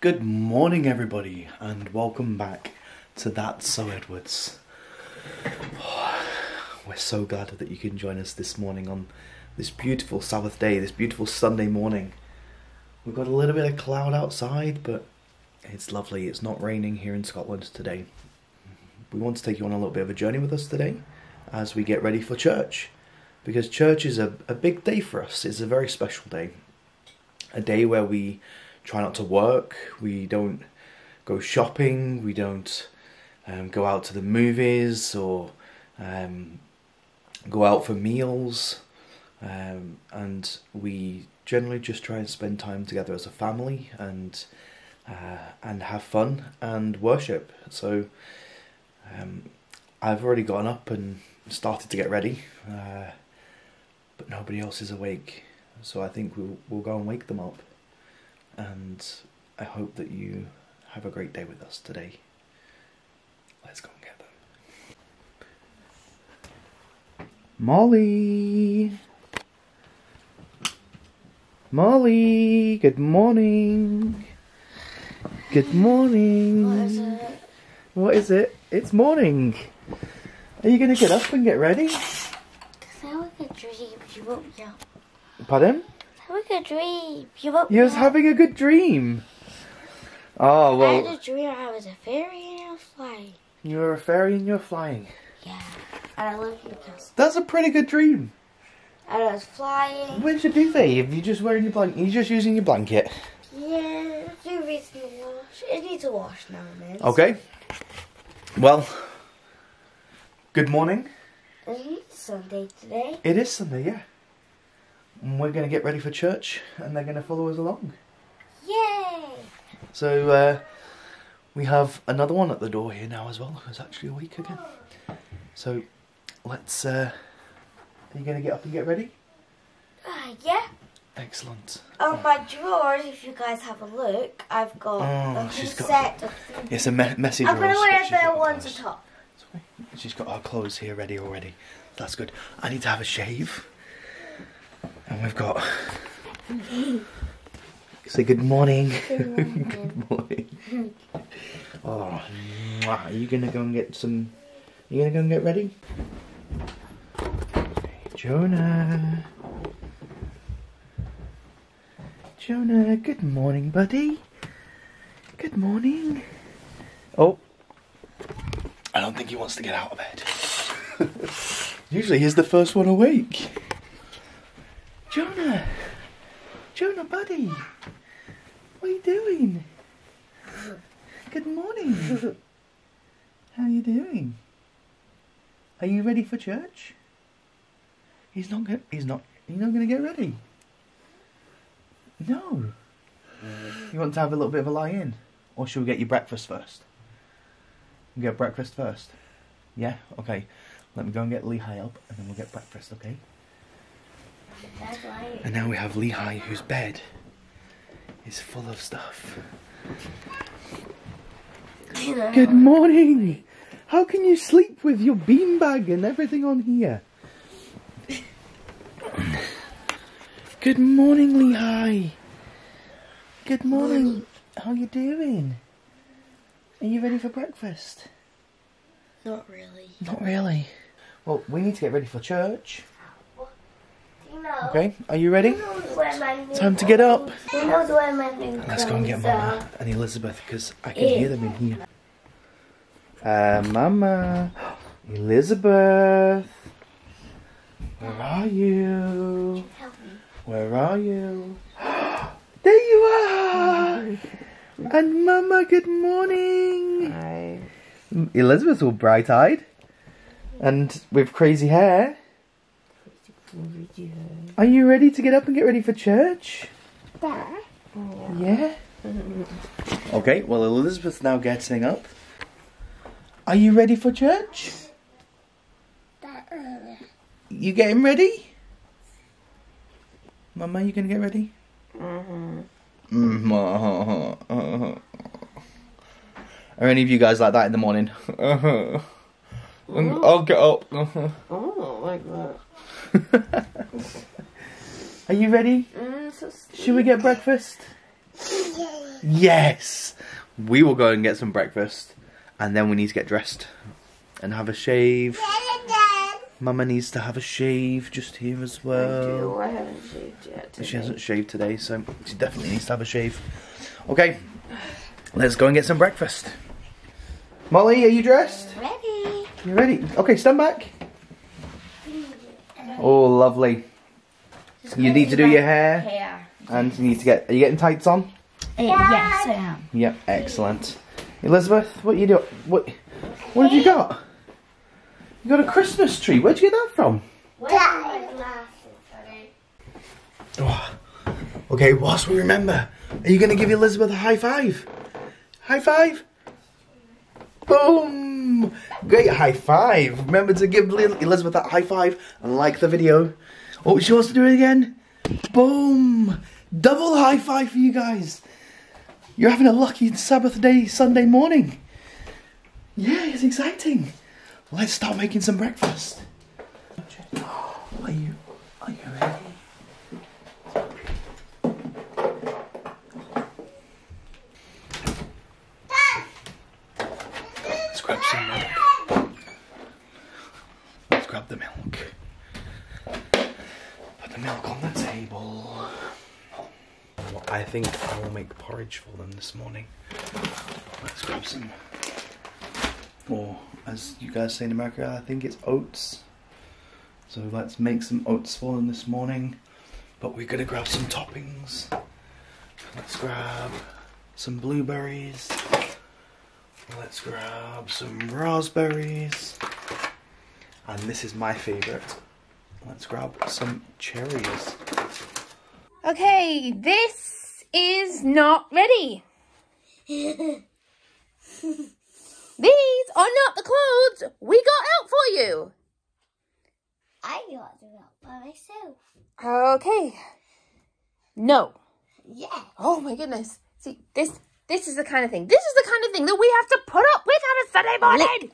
Good morning, everybody, and welcome back to That So Edwards. We're so glad that you can join us this morning on this beautiful Sabbath day, this beautiful Sunday morning. We've got a little bit of cloud outside, but it's lovely. It's not raining here in Scotland today. We want to take you on a little bit of a journey with us today as we get ready for church. Because church is a, a big day for us, it's a very special day. A day where we try not to work, we don't go shopping, we don't um, go out to the movies or um, go out for meals, um, and we generally just try and spend time together as a family and uh, and have fun and worship. So um, I've already gotten up and started to get ready, uh, but nobody else is awake. So I think we'll, we'll go and wake them up and I hope that you have a great day with us today. Let's go and get them. Molly! Molly! Good morning! Good morning! What is it? What is it? It's morning! Are you going to get up and get ready? Cause I like a dream. You woke me up. Pardon? Like a dream. You woke You was me having a good dream! Oh, well. I had a dream I was a fairy and I was flying. You were a fairy and you're flying. Yeah. And I lived in a castle. That's a pretty good dream. And I was flying. Where's your duvet? If you're just wearing your blanket, you're just using your blanket. Yeah. Needs to wash. It needs to wash now and then. Okay. Well, good morning. It's Sunday today. It is Sunday, yeah. And we're going to get ready for church, and they're going to follow us along. Yay! So uh, we have another one at the door here now as well, who's actually awake again. So let's. Uh, are you going to get up and get ready? Uh, yeah. Excellent. On my drawers, if you guys have a look, I've got Oh, a she's got- set of It's a me- messy I'm drawers, but wear got ones clothes. atop. She's got our clothes here ready already. That's good. I need to have a shave. And we've got. Say good morning. good morning. Oh, mwah. are you gonna go and get some? You gonna go and get ready? Jonah. Jonah, good morning, buddy. Good morning. Oh, I don't think he wants to get out of bed. Usually he's the first one awake. Jonah! Jonah, buddy! What are you doing? Good morning. How are you doing? Are you ready for church? He's not go- he's not he's not gonna get ready. No. You want to have a little bit of a lie in? Or should we get you breakfast first? Get breakfast first. Yeah? Okay. Let me go and get Lehi up and then we'll get breakfast, okay? That's right. And now we have Lehi whose bed is full of stuff. Good morning! How can you sleep with your beanbag and everything on here? Good morning, Lehi. Good morning. How are you doing? Are you ready for breakfast? Not really. Not really. Well, we need to get ready for church. You. Okay, are you ready? Who knows where my new Time to get up. Who knows where my new Let's go and get Mama and Elizabeth because I can hear them in here. Uh, Mama, Elizabeth, where are you? Where are you? there you are! And Mama, good morning! Hi. Elizabeth's all bright eyed and with crazy hair. Are you ready to get up and get ready for church? Yeah? Okay, well, Elizabeth's now getting up. Are you ready for church? You getting ready? Mama, you gonna get ready? Mm-hmm. Mm-hmm. Are any of you guys like that in the morning? I'll get up. Oh, like that. Are you ready? Mm, so Should we get breakfast? Yay. Yes! We will go and get some breakfast and then we need to get dressed and have a shave. Mama needs to have a shave just here as I well. do. I haven't shaved yet. She hasn't shaved today, so she definitely needs to have a shave. Okay, let's go and get some breakfast. Molly, are you dressed? Ready? You ready? Okay, stand back. Oh, lovely. You need to do your hair, Hair. and you need to get. Are you getting tights on? yes, I am. Yep, excellent. Elizabeth, what you do? What? What have you got? You got a Christmas tree. Where'd you get that from? Where's my glasses, Oh. Okay, whilst we remember, are you going to give Elizabeth a high five? High five? Boom! Great high five. Remember to give Elizabeth that high five and like the video. Oh, she wants to do it again? Boom! Double high five for you guys. You're having a lucky Sabbath day, Sunday morning. Yeah, it's exciting. Let's start making some breakfast. Are you, are you ready? Let's grab some milk. Let's grab the milk. Put the milk on the table. I think I will make porridge for them this morning. Let's grab some. Or, as you guys say in America, I think it's oats. So let's make some oats for them this morning. But we're gonna grab some toppings. Let's grab some blueberries. Let's grab some raspberries. And this is my favourite. Let's grab some cherries. Okay, this is not ready. These are not the clothes we got out for you. I got them out by myself. Okay. No. Yeah. Oh my goodness. See, this this is the kind of thing. This is the kind of thing that we have to put up with on a Sunday morning.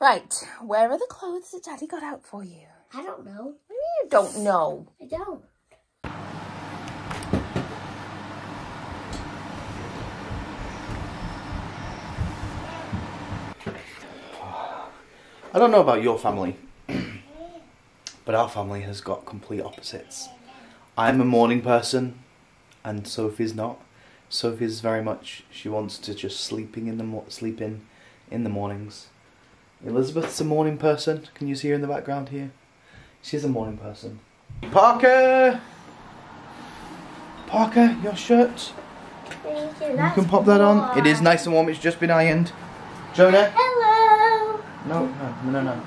Right. Where are the clothes that Daddy got out for you? I don't know. You don't know. I don't. I don't know about your family, but our family has got complete opposites. I'm a morning person, and Sophie's not. Sophie's very much she wants to just sleeping in the mo- sleep in in the mornings. Elizabeth's a morning person. Can you see her in the background here? She's a morning person. Parker, Parker, your shirt. You. You can pop that on. It is nice and warm. It's just been ironed. Jonah. Hello. No, no, no, no.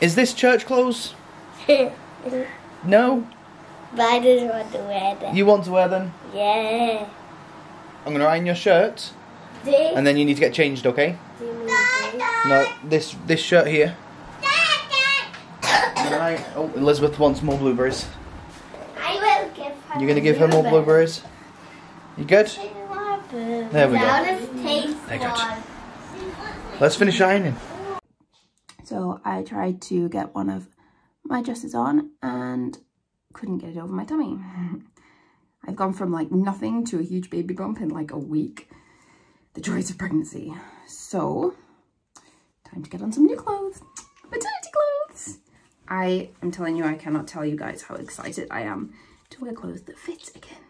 Is this church clothes? No. but I didn't want to wear them. You want to wear them? Yeah. I'm gonna iron your shirt, This. and then you need to get changed, okay? do you mean this? No, this this shirt here. Right. Oh, Elizabeth wants more blueberries. I will give her. You're gonna give her more blueberries. You good? There There we go. Now let's taste They got one. Let's finish ironing. So I tried to get one of my dresses on and couldn't get it over my tummy. I've gone from like nothing to a huge baby bump in like a week. The joys of pregnancy. So, time to get on some new clothes. Maternity clothes! I am telling you, I cannot tell you guys how excited I am to wear clothes that fit again.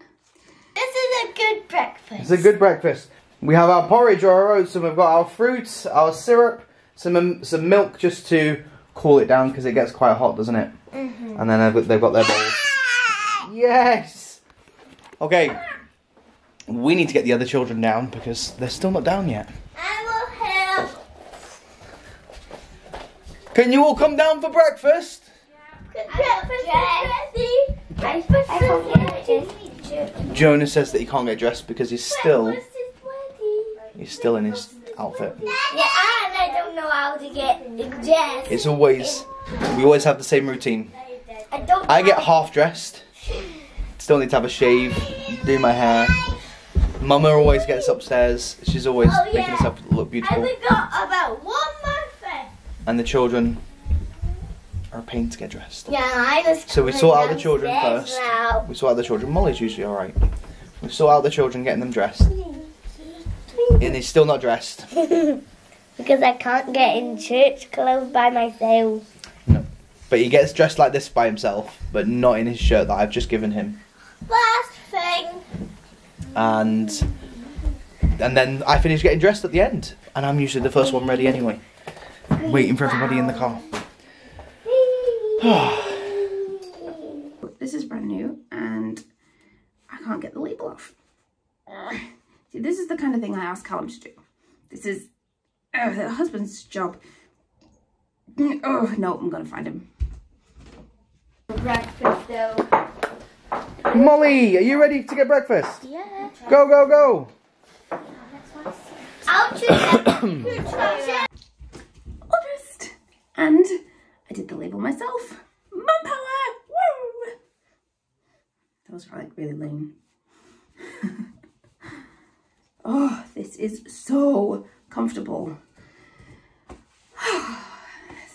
This is a good breakfast. It's a good breakfast. We have our porridge or our oats, and we've got our fruits, our syrup, some um, some milk just to cool it down because it gets quite hot, doesn't it? And then they've got, they've got their bowls. Yes. Okay. We need to get the other children down because they're still not down yet. I will help. Can you all come down for breakfast? Good breakfast is. Breakfast is ready. Jonah says that he can't get dressed because he's still Breakfast is ready. he's still in his outfit. Yeah, and I don't know how to get dressed. It's always we always have the same routine. I don't. I get half dressed. Still need to have a shave, do my hair. Mama always gets upstairs. She's always Oh, making yeah. herself look beautiful. I beautiful. forgot about one more thing. And the children are a pain to get dressed. Yeah, I just. So we sort out the children first. Now. We sort out the children. Molly's usually alright. We've sorted out the children, getting them dressed. And he's still not dressed. Because I can't get in church clothes by myself. No. But he gets dressed like this by himself, but not in his shirt that I've just given him. Last thing. And and then I finish getting dressed at the end. And I'm usually the first one ready anyway. Waiting for everybody in the car. This is brand new and I can't get the label off. See, this is the kind of thing I ask Callum to do. This is uh, the husband's job. Oh, no, I'm going to find him. Breakfast though. Molly, are you ready to get breakfast? Yeah. Go, go, go! I'll choose it. And I did the label myself. Mum power! Woo! That was like really lame. oh, this is so comfortable.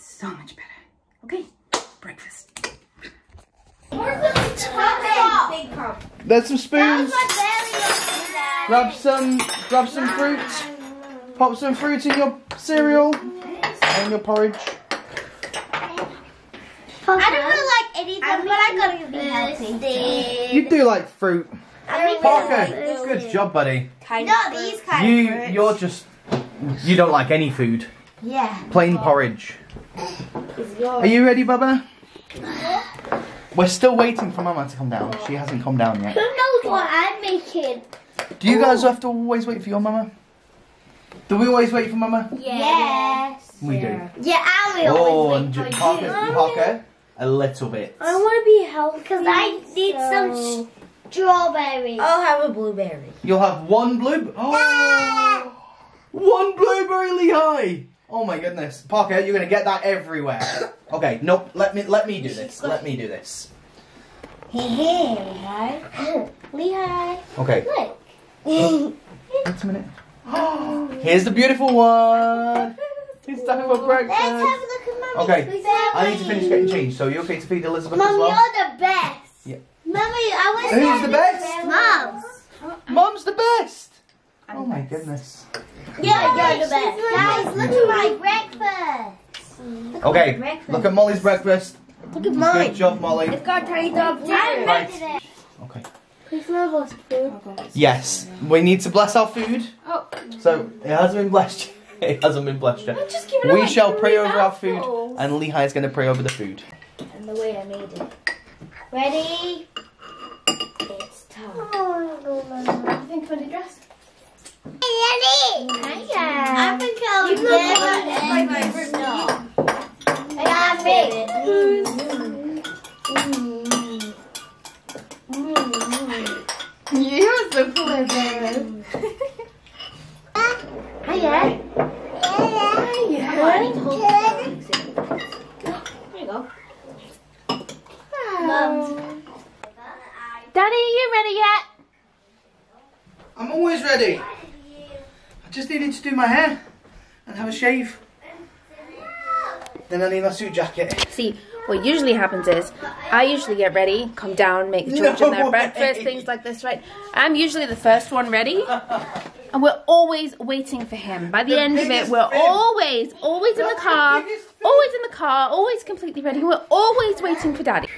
so much better. Okay, breakfast. Big cup. There's some spoons. My belly looks bad. Grab some, grab some fruit. Pop some fruit in your cereal and your porridge. I don't really like anything, but I gotta be healthy. You do like fruit, I Parker. Good job, buddy. Not these kind You, of you're just, you don't like any food. Yeah. Plain porridge. Are you ready, Bubba? We're still waiting for Mama to come down. She hasn't come down yet. Who knows what I'm making? Do you guys oh. have to always wait for your Mama? Do we always wait for Mama? Yes. We do. Yeah, I will Oh, always and wait Parker. Parker, a little bit. I want to be healthy because I need some strawberries. I'll have a blueberry. You'll have one blue. Oh, one blueberry Lehi. Oh my goodness, Parker, you're gonna get that everywhere. Okay, nope. Let me let me do this. Let me do this. Hey, hey, Lehi. Lehi. Okay. Look. Wait a minute. Here's the beautiful one. It's time for Let's have a look at Mummy. Okay, I need to finish getting changed. So you okay to feed Elizabeth as Mum, well? you're the best. Yeah. Mummy, I want to Who's the best? Mum. Mom's oh the best. Oh my goodness. Yeah, you're the best. Guys, look at my breakfast. Look at Okay, my breakfast. look at Molly's breakfast. Look at mine. Good mine. job, Molly. It's got tiny dog I Right. invented it. Okay. Please love us food. Yes, we need to bless our food. Oh. So it hasn't been blessed. It hasn't been blessed yet. Just give it We away. shall pray me over our food, and Lehi is going to pray over the food. And the way I made it. Ready? It's time. I think I'm dressed. Ready? I think I'll You look never like my ever favorite stop. I got it. You're so clever. I need to hold There you go. Daddy, you ready yet? I'm always ready. I just needed to do my hair and have a shave. Then I need my suit jacket. See, what usually happens is I usually get ready, come down, make the No children their way. breakfast, things like this, right? I'm usually the first one ready, and we're always waiting for him. By the, The end of it, we're always, always in the That's the car, always in the car, always completely ready. We're always waiting for daddy.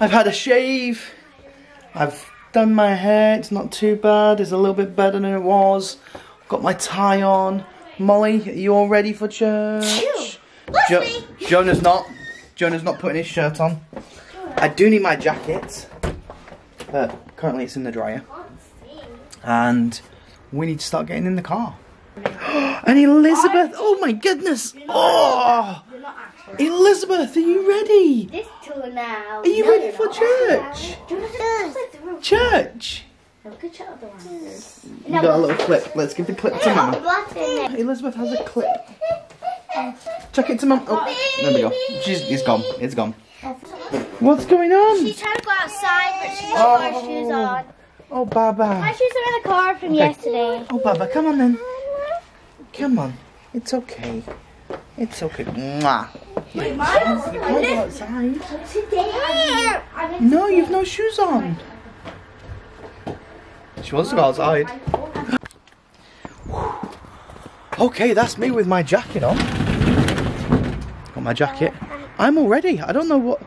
I've had a shave. I've done my hair. It's not too bad. It's a little bit better than it was. Got my tie on. Molly, are you all ready for church? Jo- Jonah's not. Jonah's not putting his shirt on. I do need my jacket, but currently it's in the dryer. And we need to start getting in the car. and Elizabeth, oh my goodness! Oh, Elizabeth, are you ready? This tour now. Are you ready for church? Church. Look at your other one. You got a little clip. Let's give the clip to Mum. Elizabeth has a clip. Chuck it to Mum. Oh, there we go. She's, it's gone. It's gone. What's going on? She's trying to go outside, but she doesn't Oh. have her shoes oh. on. Oh, Baba. My shoes are in the car from Okay. yesterday. Oh, Baba, come on then. Come on. It's okay. It's okay. Mwah. You can't go outside. Today, No, you've no shoes on. She wants to go outside. okay, that's me with my jacket on. Got my jacket. I'm already. I don't know what.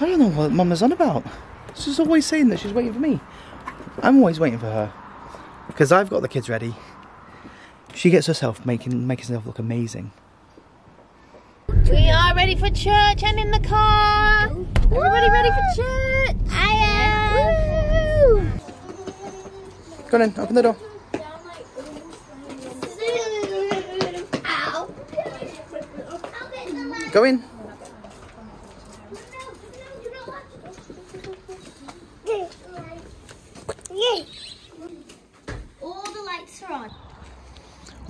I don't know what Mama's on about. She's always saying that she's waiting for me. I'm always waiting for her because I've got the kids ready. She gets herself making making herself look amazing. We are ready for church and in the car. Everybody ready for church? I am. Go in, open the door. Go in. All the lights are on.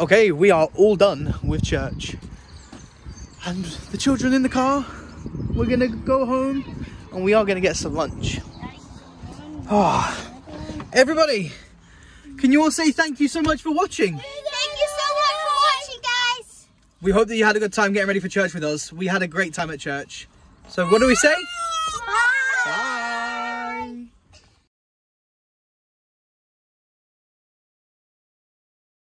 Okay, we are all done with church. And the children in the car. We're gonna go home and we are gonna get some lunch. Ah, everybody, can you all say thank you so much for watching? Thank you so much for watching, guys. We hope that you had a good time getting ready for church with us. We had a great time at church. So what do we say?